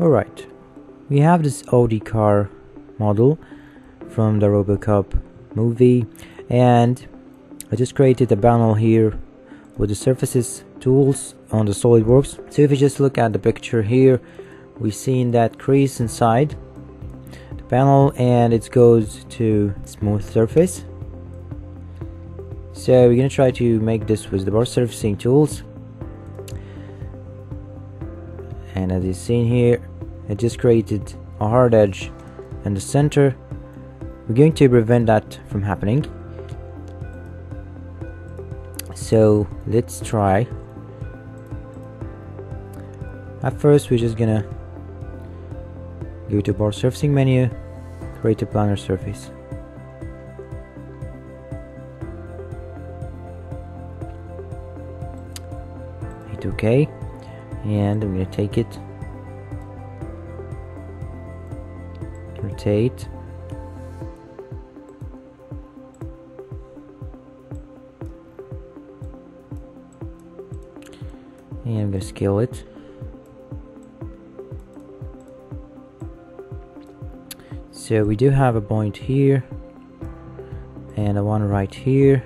Alright, we have this Audi car model from the Robocop movie and I just created a panel here with the surfaces tools on the SolidWorks. So if you just look at the picture here, we see in that crease inside the panel and it goes to smooth surface. So we're gonna try to make this with the Power Surfacing tools. And as you seen here, I just created a hard edge in the center. We're going to prevent that from happening. So let's try. At first we're just gonna go to Power Surfacing menu, create a planar surface. Hit OK and I'm gonna take it rotate. And I'm gonna scale it so we do have a point here and a one right here.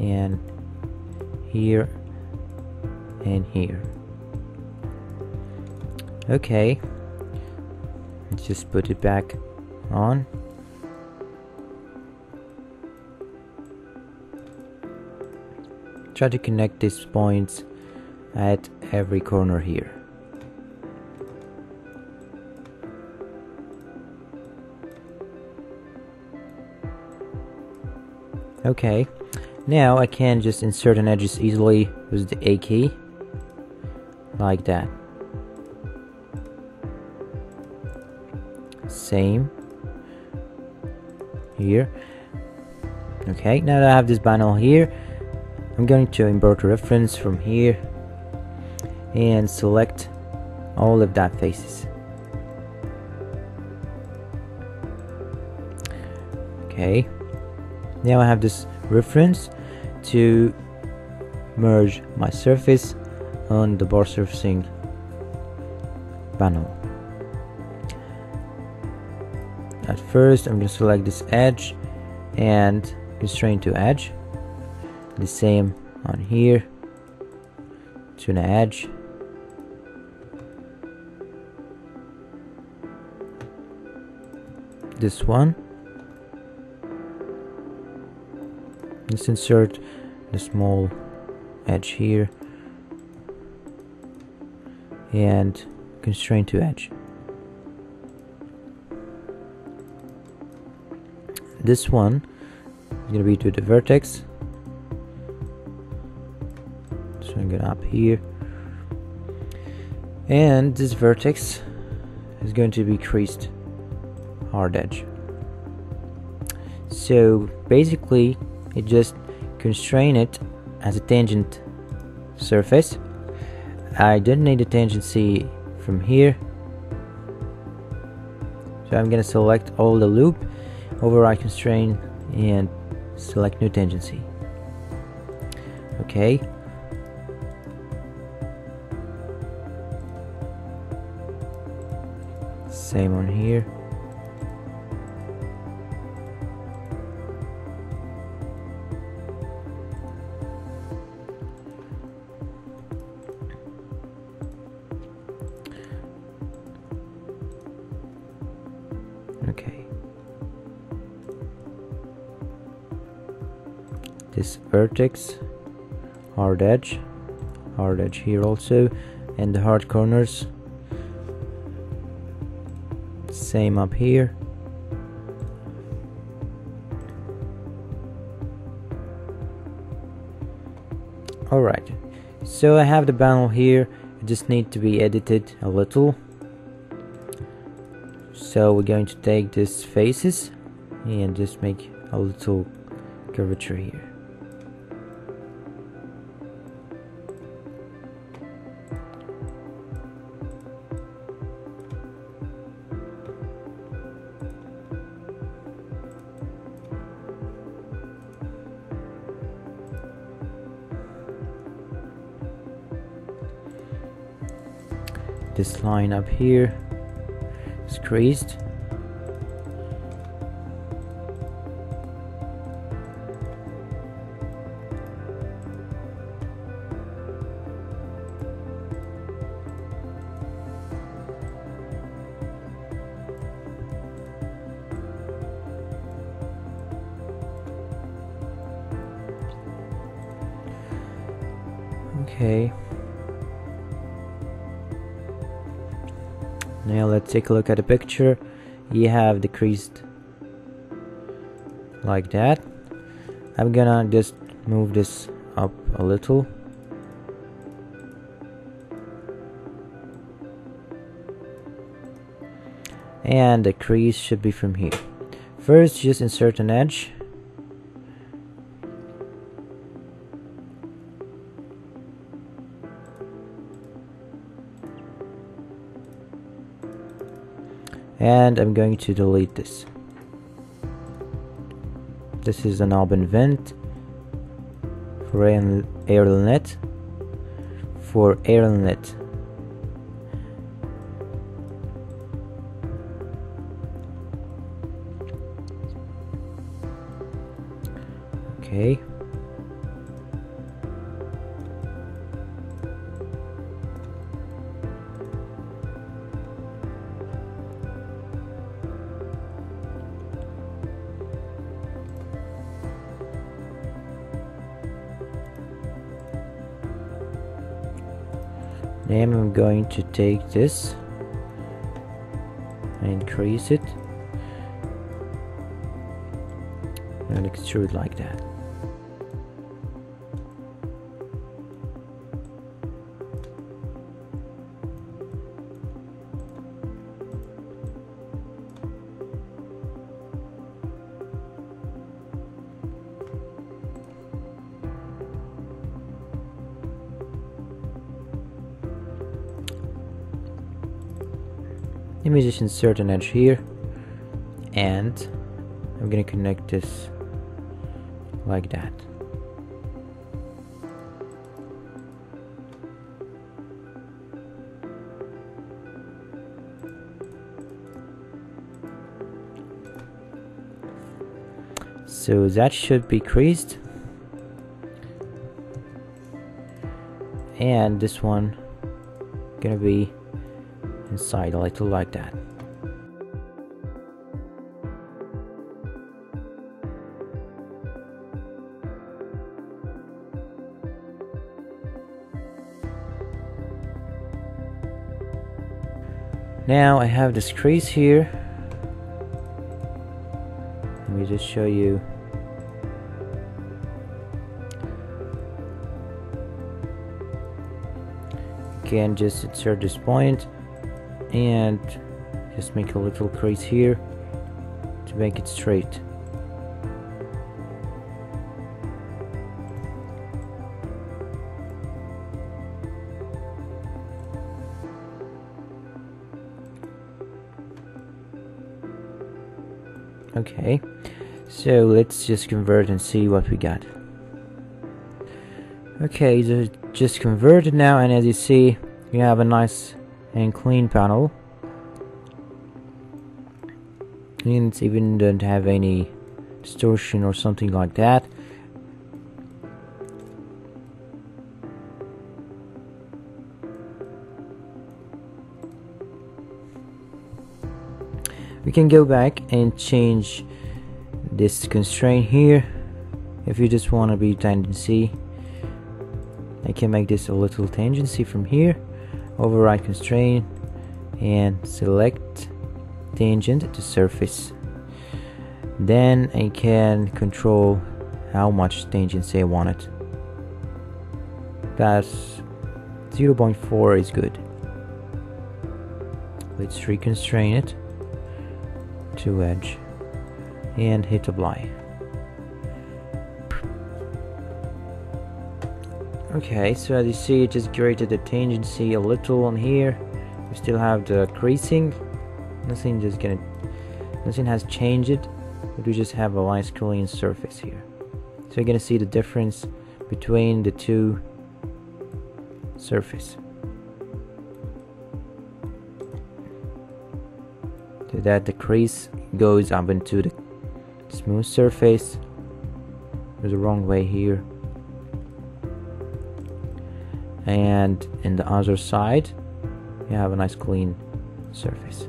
And here and here. Okay just put it back on. Try to connect these points at every corner here. Okay. Now I can just insert an edges easily with the A key like that same. Here. Okay now that I have this panel here I'm going to import a reference from here and select all of that faces. Okay. Now I have this reference to merge my surface on the Power Surfacing panel at first I'm going to select this edge and constrain to edge. The same on here. To an edge. This one. Let's insert the small edge here. And constrain to edge this one is going to be to the vertex. So I'm gonna up here. And this vertex is going to be creased hard edge. So basically it just constrain it as a tangent surface. I don't need a tangency from here. So I'm gonna select all the loop override constraint and select new tangency. Okay. Same on here vertex hard edge hard edge here also and the hard corners. Same up here. Alright so I have the panel here. I just need to be edited a little. So we're going to take this faces and just make a little curvature here this line up here. Is creased. Okay now let's take a look at the picture. You have decreased like that. I'm gonna just move this up a little. And the crease should be from here. First just insert an edge and I'm going to delete this. This is an open vent for AirNet for AirNet okay Then I'm going to take this and increase it and extrude like that. Let me just insert an edge here and I'm gonna connect this like that. So that should be creased. And this one gonna be inside a little like that. Now I have this crease here. Let me just show you can just insert this point and just make a little crease here to make it straight. Okay so let's just convert and see what we got. Okay so just converted now and as you see you have a nice and clean panel. And it even don't have any distortion or something like that. We can go back and change this constraint here. If you just want to be tangency I can make this a little tangency from here override constraint and select tangent to surface. Then I can control how much tangency I want it. That's 0.4 is good. Let's reconstrain it to edge and hit apply Okay, so as you see, it just created the tangency a little on here. We still have the creasing. Nothing just gonna, nothing has changed, but we just have a nice clean surface here. So you're gonna see the difference between the two surface. so that the crease goes up into the smooth surface there's a wrong way here and in the other side you have a nice clean surface